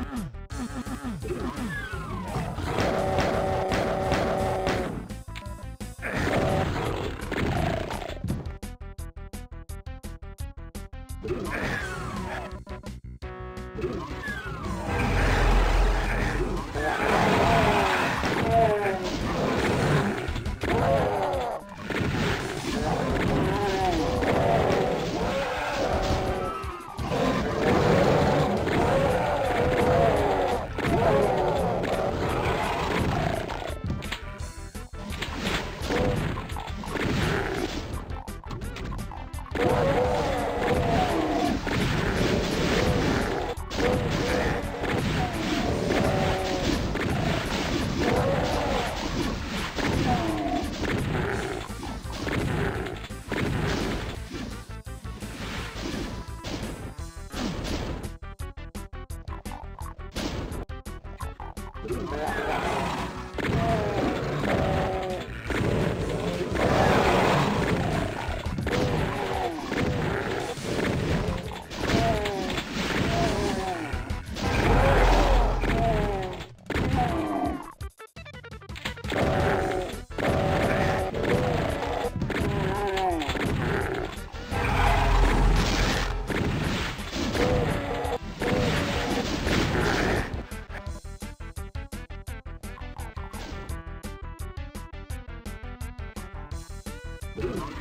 Mm-hmm. Thank you. Oh. Ugh.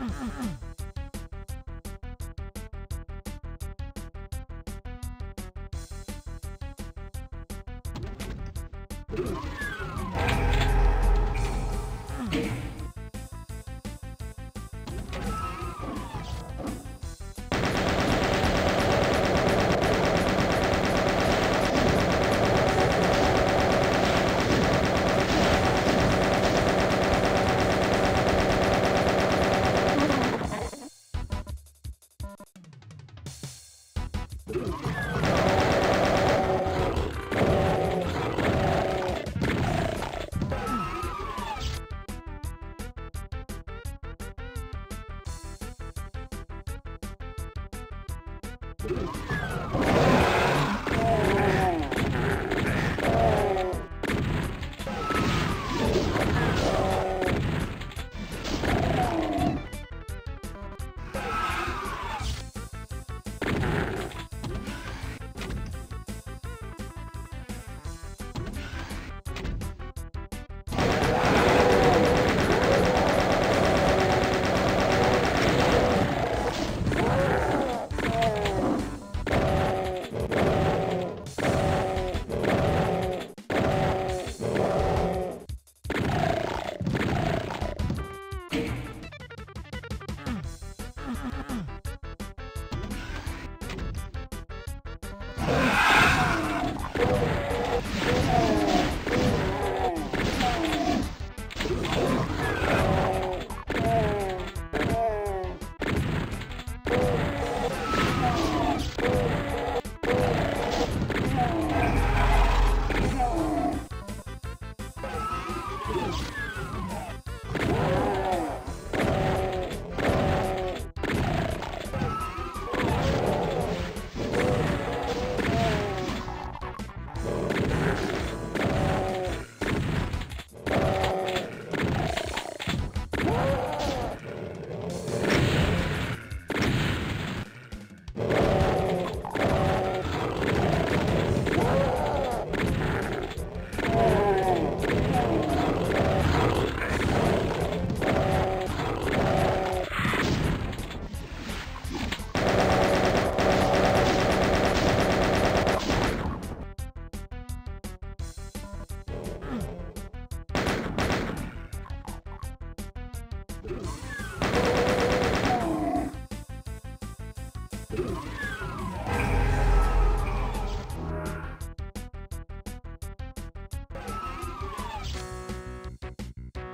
you you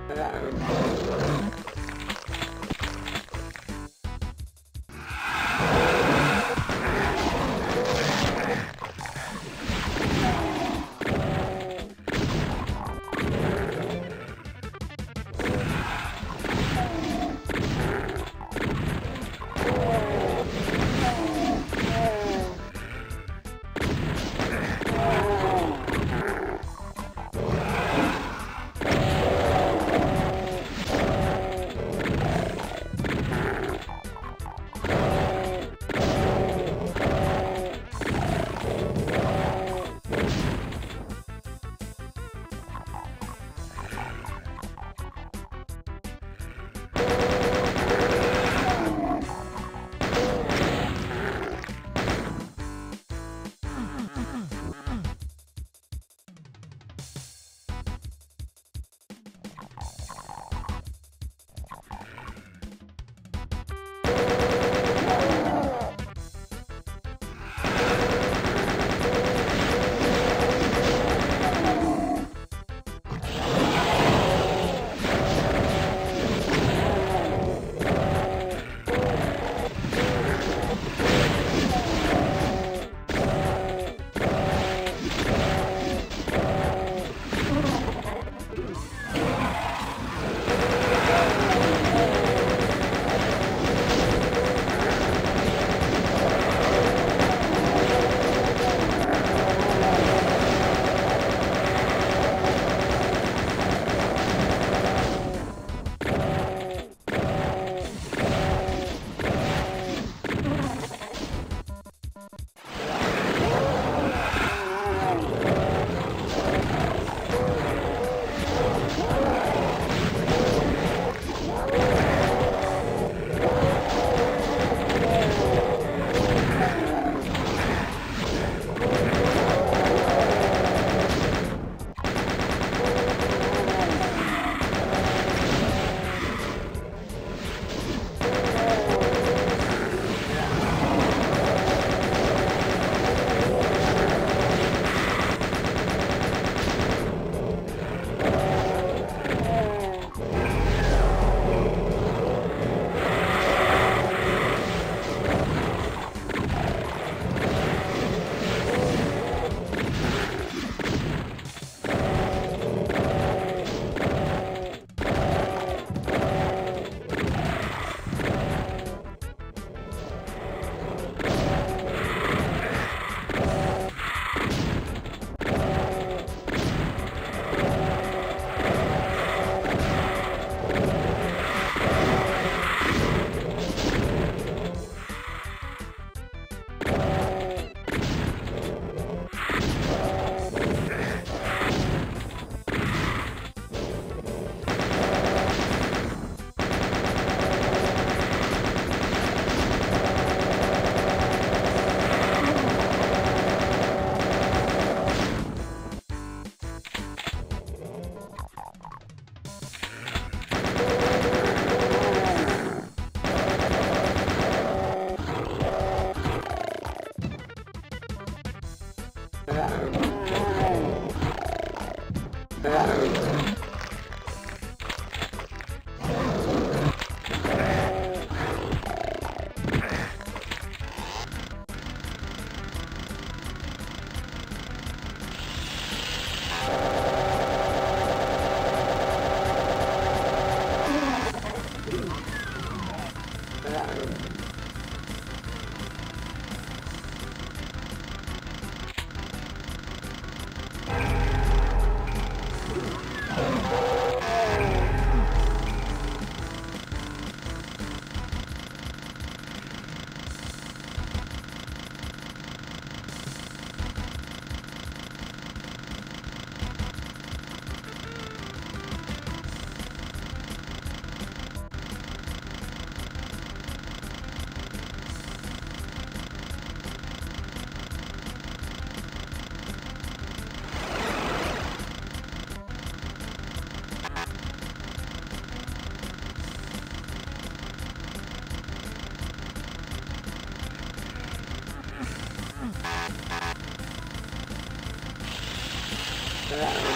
Um... around.